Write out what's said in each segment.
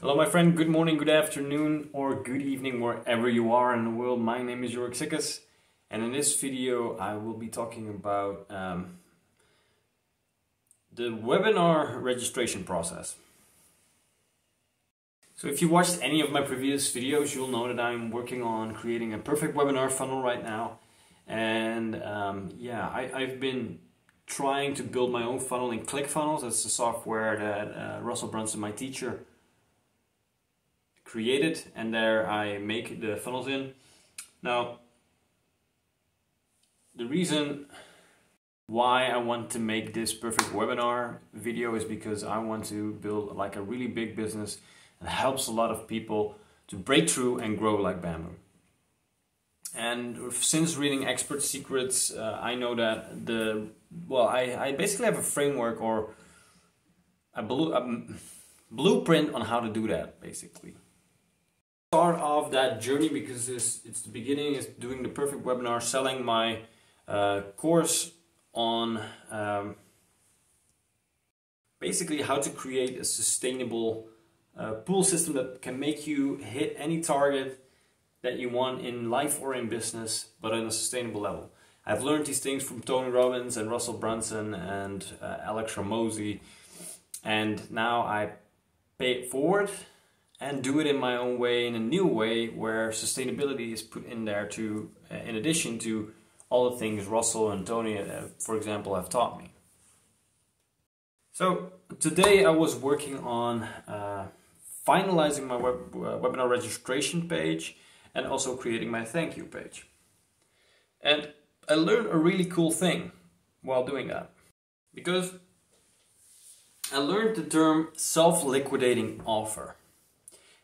Hello, my friend. Good morning, good afternoon, or good evening, wherever you are in the world. My name is Jorick Sikkes, and in this video, I will be talking about um, the webinar registration process. So, if you watched any of my previous videos, you'll know that I'm working on creating a perfect webinar funnel right now. And um, yeah, I, have been trying to build my own funnel in ClickFunnels. That's the software that uh, Russell Brunson, my teacher, created and there I make the funnels in. Now, the reason why I want to make this perfect webinar video is because I want to build like a really big business that helps a lot of people to break through and grow like bamboo. And since reading Expert Secrets, uh, I know that the, well, I, I basically have a framework or a, blue, a blueprint on how to do that, basically start of that journey because it's, it's the beginning is doing the perfect webinar selling my uh, course on um, basically how to create a sustainable uh, pool system that can make you hit any target that you want in life or in business but on a sustainable level. I've learned these things from Tony Robbins and Russell Brunson and uh, Alex Hormozi and now I pay it forward and do it in my own way in a new way where sustainability is put in there to uh, in addition to all the things Russell and Tony uh, for example have taught me. So today I was working on uh, finalizing my web, uh, webinar registration page and also creating my thank you page. And I learned a really cool thing while doing that because I learned the term self-liquidating offer.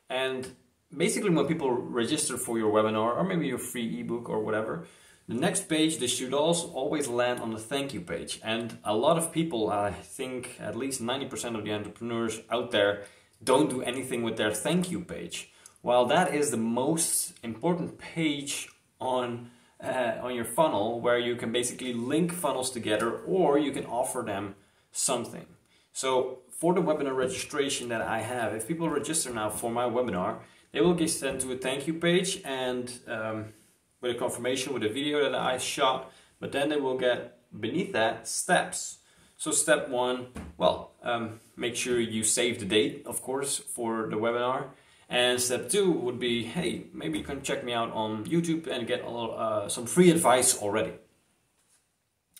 And basically when people register for your webinar or maybe your free ebook or whatever, the next page they should also always land on the thank you page. And a lot of people, I think at least 90% of the entrepreneurs out there don't do anything with their thank you page. While that is the most important page on uh, on your funnel where you can basically link funnels together or you can offer them something. So for the webinar registration that I have, if people register now for my webinar, they will get sent to a thank you page and um, with a confirmation with a video that I shot, but then they will get beneath that steps. So step one, well, um, make sure you save the date, of course, for the webinar. And step two would be, hey, maybe you can check me out on YouTube and get a little, uh, some free advice already.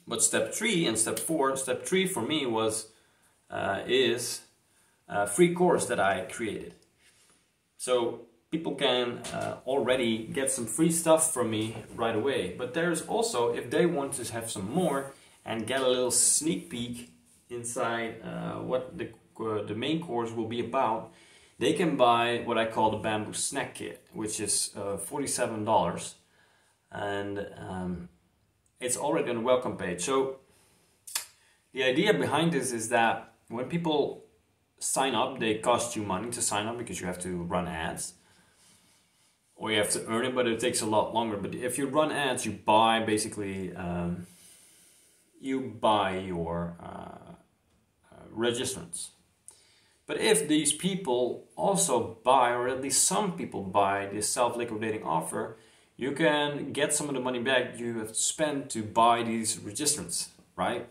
But step three and step four, step three for me was uh, is a free course that I created. So people can uh, already get some free stuff from me right away. But there's also, if they want to have some more and get a little sneak peek inside uh, what the, uh, the main course will be about, they can buy what I call the Bamboo Snack Kit, which is uh, $47. And um, it's already on the welcome page. So the idea behind this is that when people sign up, they cost you money to sign up because you have to run ads. Or you have to earn it, but it takes a lot longer. But if you run ads, you buy basically, um, you buy your uh, uh, registrants. But if these people also buy, or at least some people buy this self-liquidating offer, you can get some of the money back you have spent to buy these registrants, right?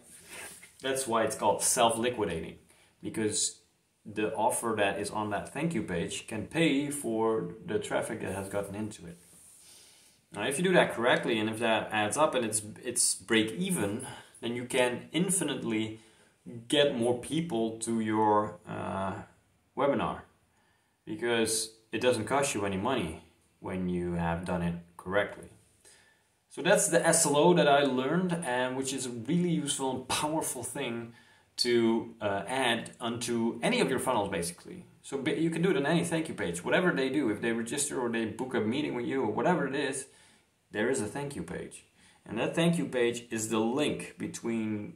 That's why it's called self-liquidating because the offer that is on that thank you page can pay for the traffic that has gotten into it. Now, if you do that correctly and if that adds up and it's it's break even, then you can infinitely get more people to your uh, webinar because it doesn't cost you any money when you have done it correctly. So that's the SLO that I learned and which is a really useful and powerful thing to uh, add onto any of your funnels basically. So you can do it on any thank you page. Whatever they do, if they register or they book a meeting with you or whatever it is, there is a thank you page. And that thank you page is the link between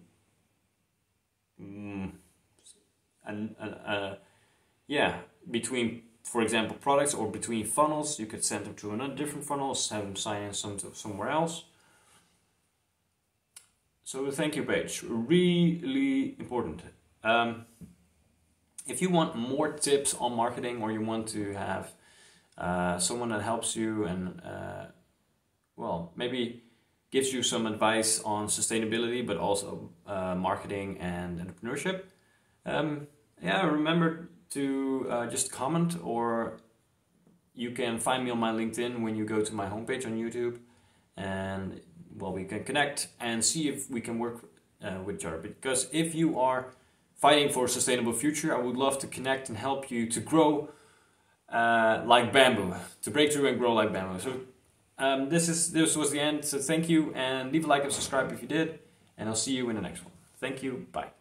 mm, and, uh, yeah, between for example, products or between funnels. You could send them to another different funnel, have them sign in some somewhere else. So the thank you page, really important. Um, If you want more tips on marketing or you want to have uh, someone that helps you and uh, well maybe gives you some advice on sustainability but also uh, marketing and entrepreneurship um, yeah remember to uh, just comment or you can find me on my linkedin when you go to my homepage on youtube and well we can connect and see if we can work uh, with each other because if you are fighting for a sustainable future i would love to connect and help you to grow uh, like bamboo, to break through and grow like bamboo. So um, this is this was the end. So thank you and leave a like and subscribe if you did, and I'll see you in the next one. Thank you. Bye.